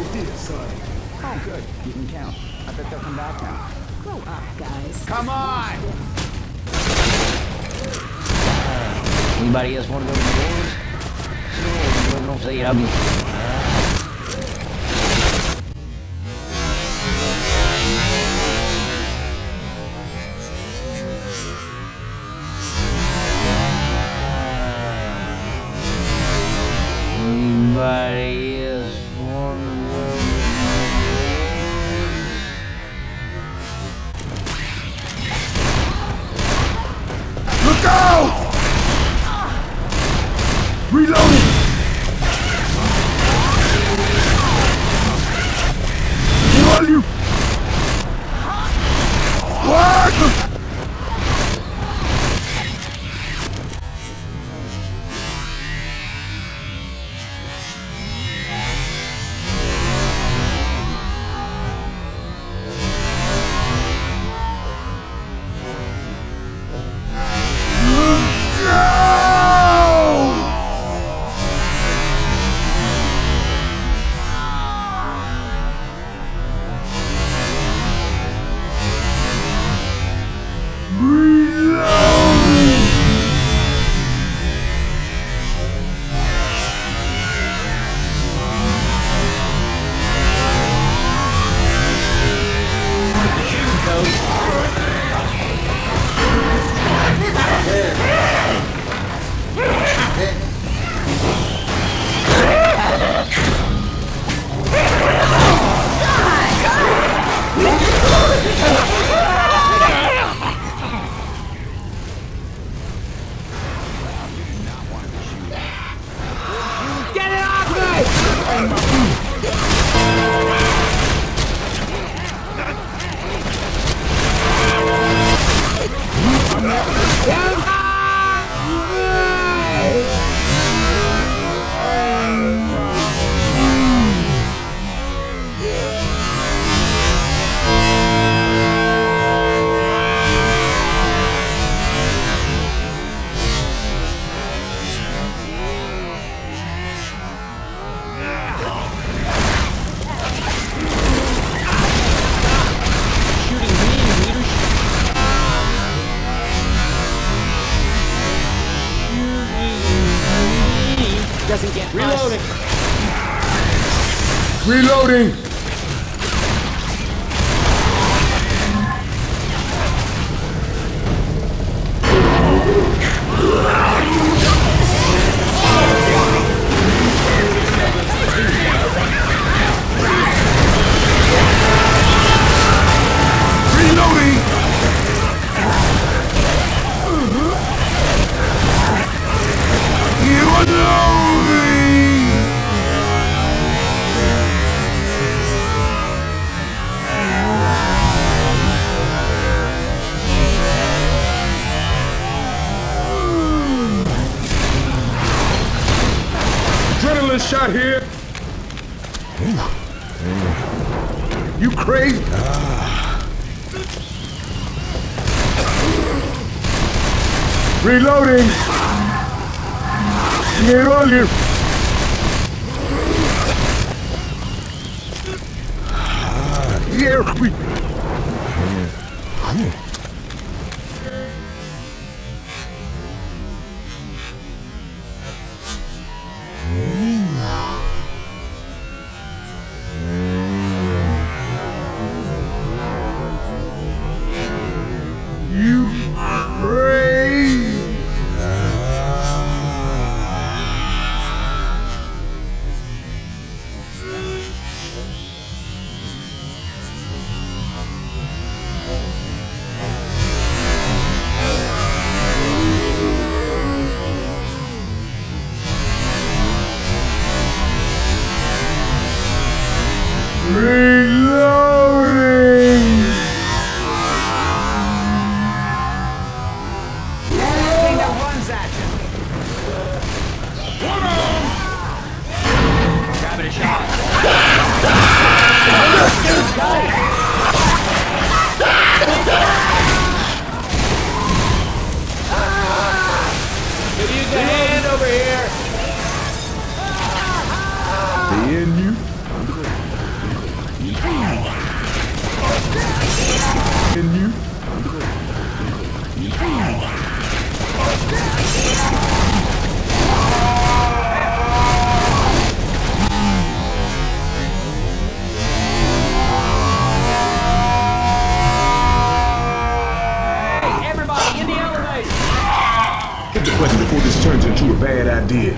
Oh, good. You can count. I bet they'll come back now. Grow up, guys. Come on! Anybody else want to go to the wars? No, no say it. I Reloading! Reloading. Get on you. Yeah, we. did.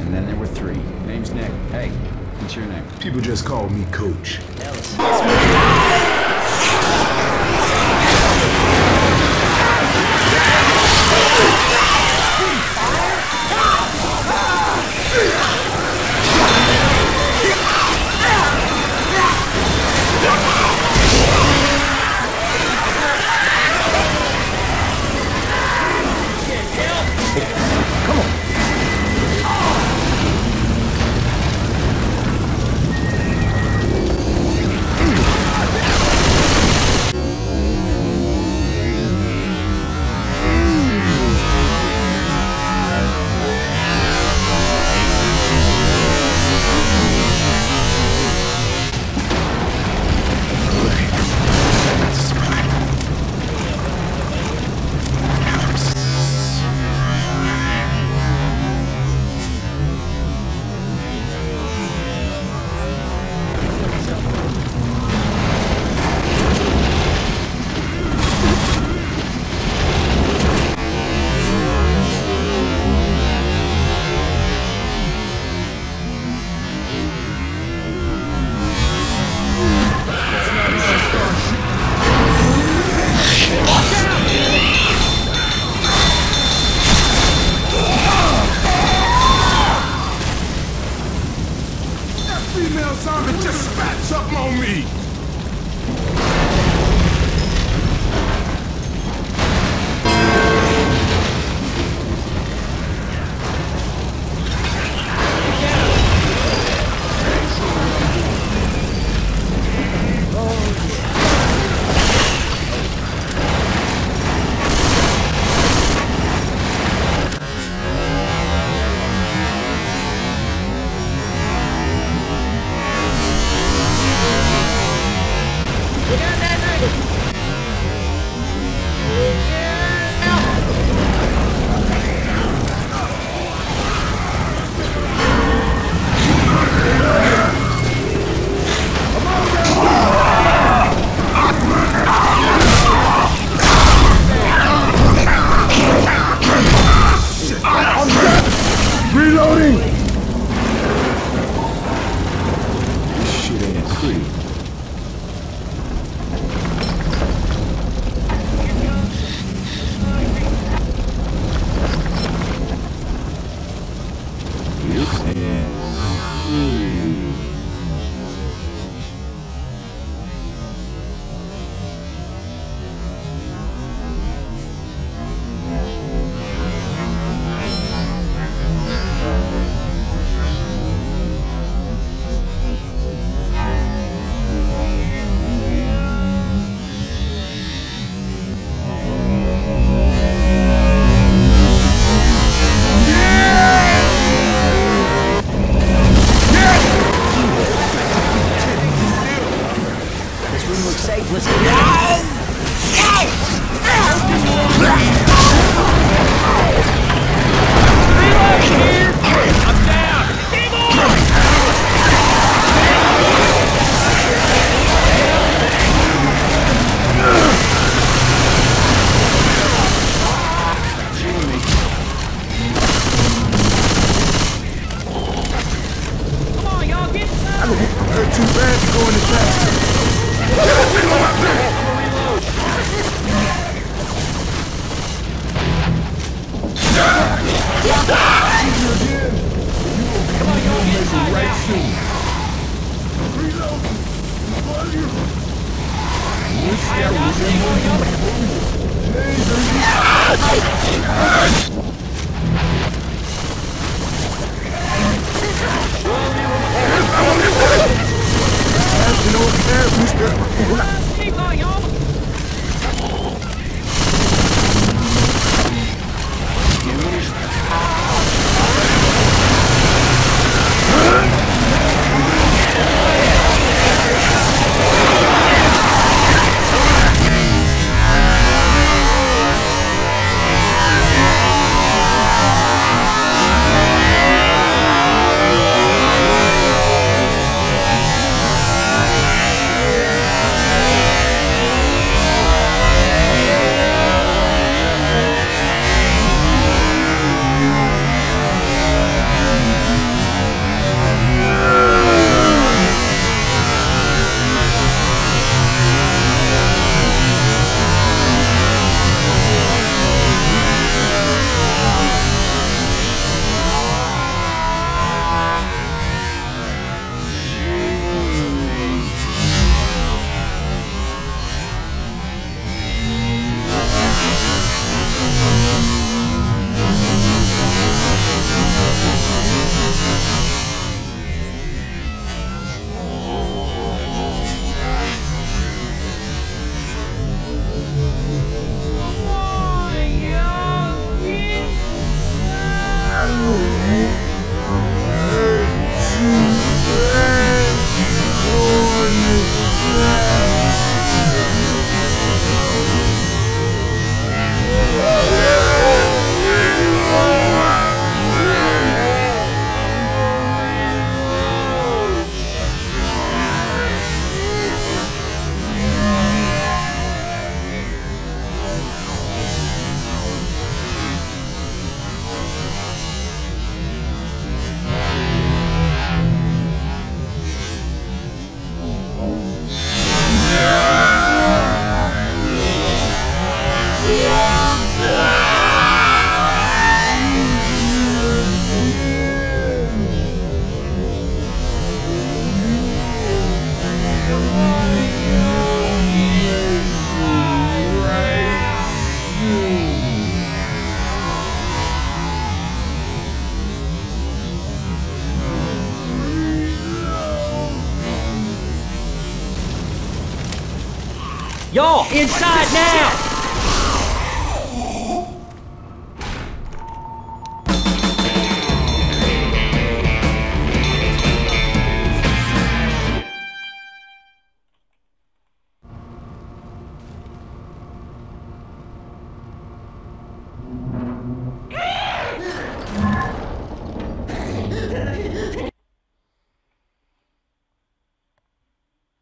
And then there were three. Name's Nick. Hey, what's your name? People just call me Coach. safe. Let's go. Inside now!